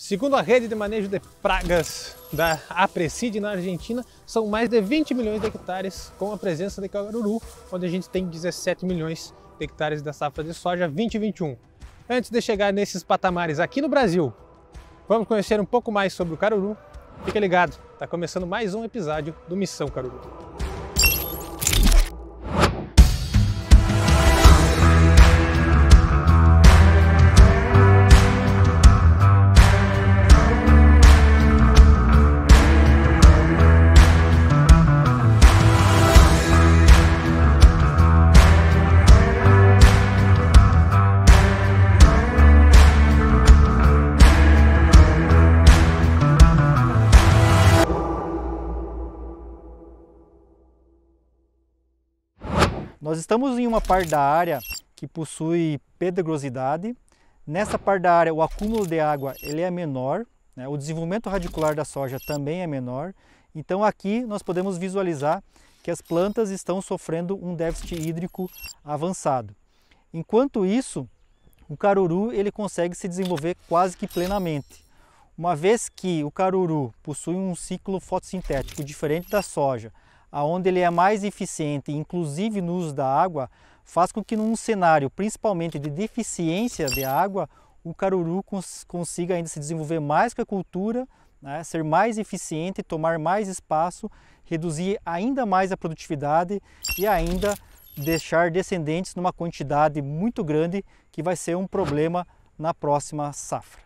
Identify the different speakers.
Speaker 1: Segundo a rede de manejo de pragas da Aprecid na Argentina, são mais de 20 milhões de hectares com a presença de caruru, onde a gente tem 17 milhões de hectares da safra de soja 2021. Antes de chegar nesses patamares aqui no Brasil, vamos conhecer um pouco mais sobre o caruru. Fica ligado, está começando mais um episódio do Missão Caruru.
Speaker 2: Nós estamos em uma parte da área que possui pedregosidade. Nessa parte da área, o acúmulo de água ele é menor, né? o desenvolvimento radicular da soja também é menor. Então aqui nós podemos visualizar que as plantas estão sofrendo um déficit hídrico avançado. Enquanto isso, o caruru ele consegue se desenvolver quase que plenamente. Uma vez que o caruru possui um ciclo fotossintético diferente da soja, aonde ele é mais eficiente, inclusive no uso da água, faz com que num cenário principalmente de deficiência de água, o caruru cons consiga ainda se desenvolver mais que a cultura, né, ser mais eficiente, tomar mais espaço, reduzir ainda mais a produtividade e ainda deixar descendentes numa quantidade muito grande que vai ser um problema na próxima safra.